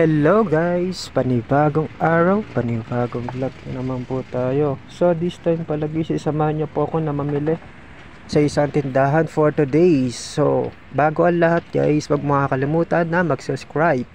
Hello guys! Panibagong araw, panibagong vlog na naman po tayo. So this time palagi samahan niyo po ako na mamili sa isang tindahan for today. So bago ang lahat guys, huwag makakalimutan na mag-subscribe.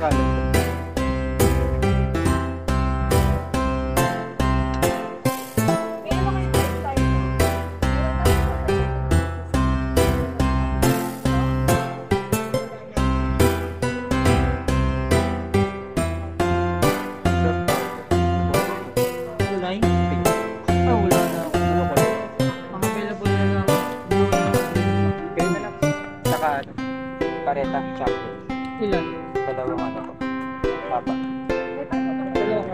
감 사.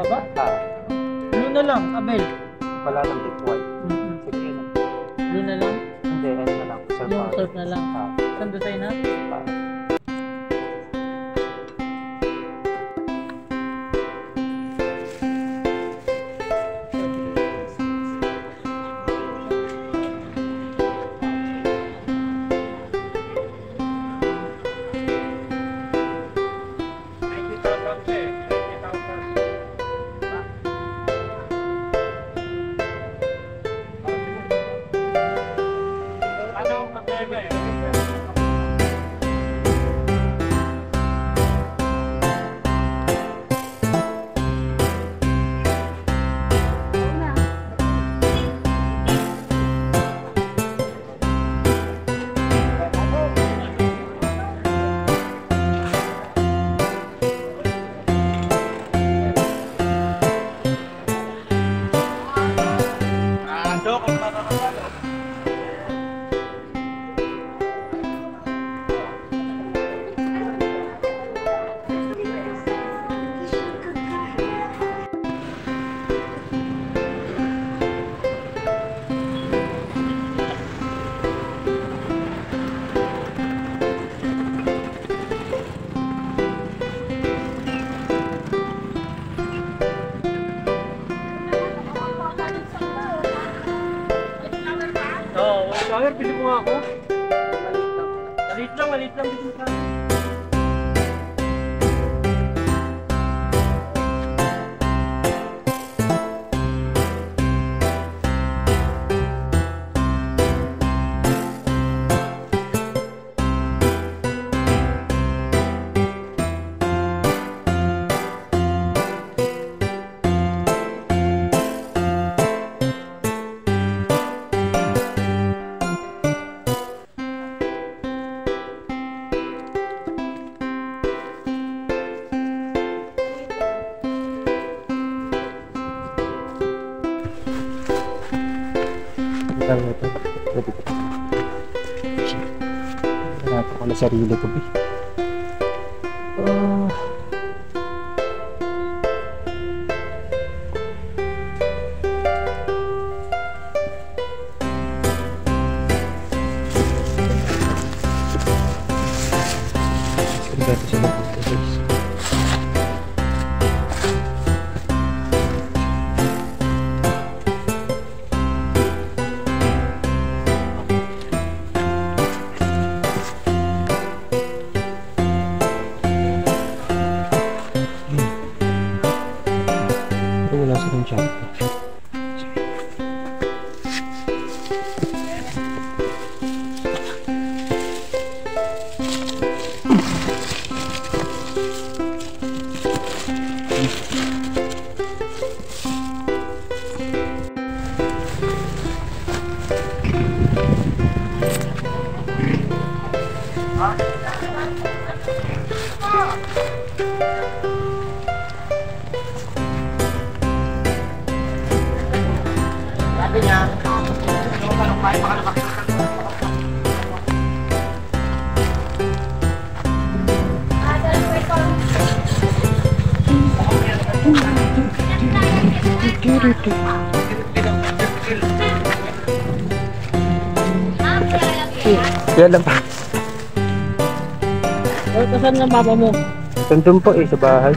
Dalawang ka ba? Ah, Blue na lang, Abel. wala nang big white. Mm-mm. Sige na. Blue na lang. Hindi, ano na lang. Sir Yung surf na lang. Ah, Saan sa'yo na? ah. Oh, shower, pili mo nga ako. Malit lang, malit lang. Malit lang. Ang sarili ko, be. Ah. Ang dami Yan lang pa. oh, kasan nga papa mo? Tandun po eh, sa bahay.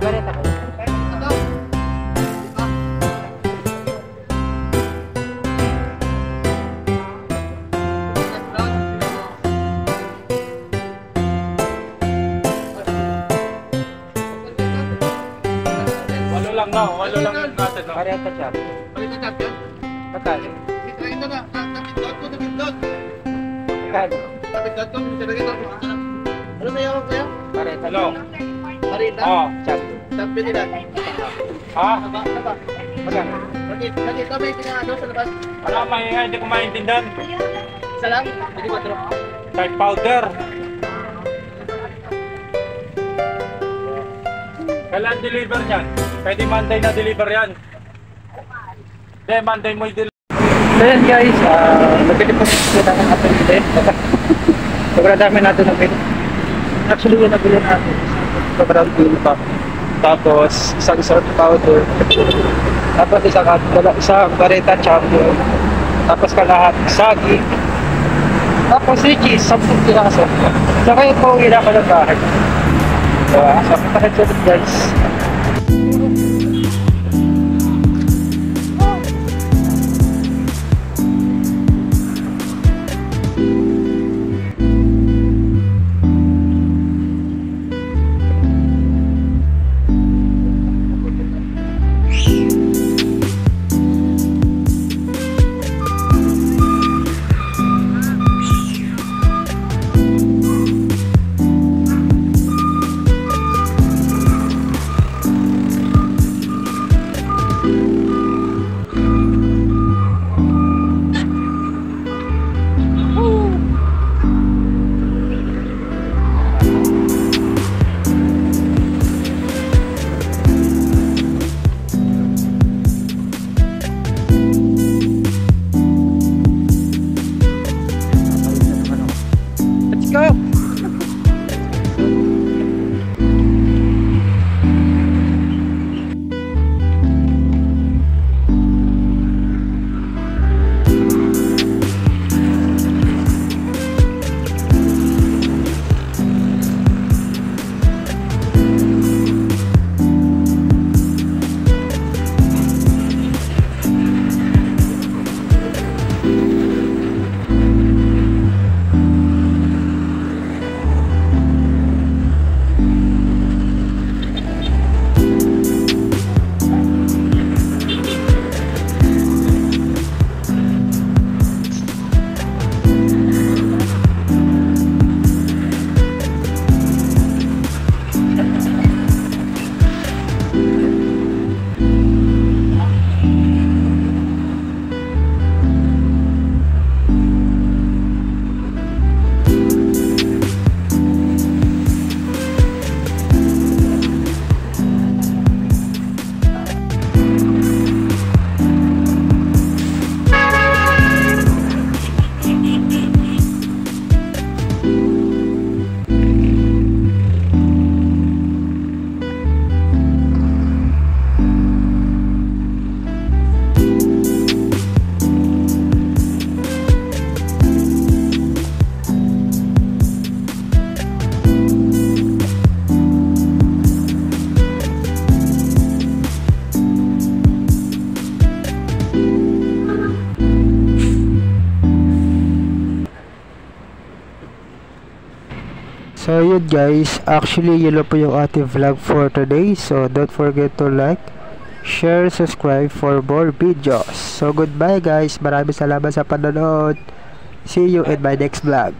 Violeta Nila. Ha? Magkano? Bakit kami pinakano sa labas? Ang maingay? Hindi ko maintindihan. Isa lang? Hindi ba drop? Kahit powder. Kailan deliver yan? Pwede Monday na deliver yan. Hindi, Monday mo i-deliver. So yan guys, uh, nabili po sila ng apple din. Sobrang dami natin nabili. Actually yung nabili natin, sobrang bill pa. Tapos isang salt powder. Tapos isang, isang bareta champion. Tapos kalahat sagi. Tapos si cheese, 10 piraso. So kayo po uwi na ako ng. So, ko tayo ulit guys. So yun guys, actually yun lang po yung ating vlog for today. So don't forget to like, share, subscribe for more videos. So goodbye guys, maraming salamat sa panonood. See you in my next vlog.